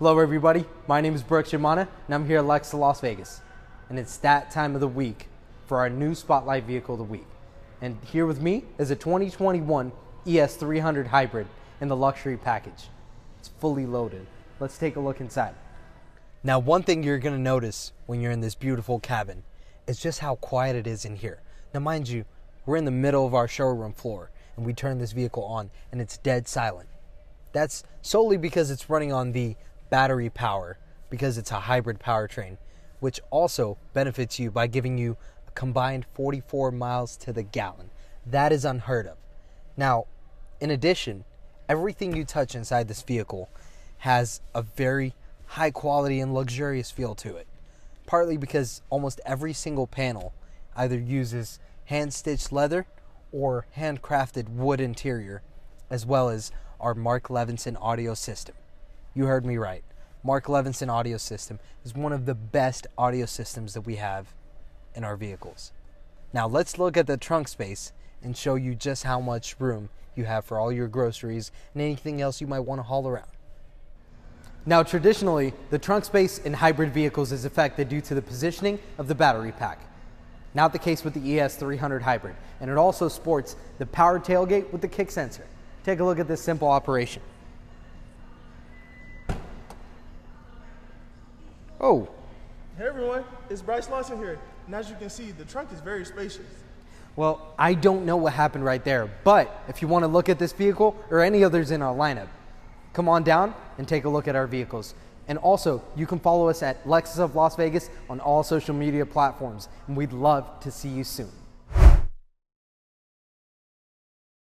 Hello, everybody. My name is Brooks Yemane, and I'm here at Lexus Las Vegas. And it's that time of the week for our new Spotlight Vehicle of the Week. And here with me is a 2021 ES300 Hybrid in the luxury package. It's fully loaded. Let's take a look inside. Now, one thing you're going to notice when you're in this beautiful cabin is just how quiet it is in here. Now, mind you, we're in the middle of our showroom floor, and we turn this vehicle on, and it's dead silent. That's solely because it's running on the battery power, because it's a hybrid powertrain, which also benefits you by giving you a combined 44 miles to the gallon. That is unheard of. Now, in addition, everything you touch inside this vehicle has a very high quality and luxurious feel to it. Partly because almost every single panel either uses hand stitched leather or handcrafted wood interior, as well as our Mark Levinson audio system. You heard me right. Mark Levinson audio system is one of the best audio systems that we have in our vehicles. Now let's look at the trunk space and show you just how much room you have for all your groceries and anything else you might want to haul around. Now, traditionally, the trunk space in hybrid vehicles is affected due to the positioning of the battery pack. Not the case with the ES300 Hybrid, and it also sports the power tailgate with the kick sensor. Take a look at this simple operation. Oh, Hey everyone, it's Bryce Lawson here. And as you can see, the trunk is very spacious. well, I don't know what happened right there, but if you want to look at this vehicle or any others in our lineup, come on down and take a look at our vehicles. And also, you can follow us at Lexus of Las Vegas on all social media platforms, and we'd love to see you soon.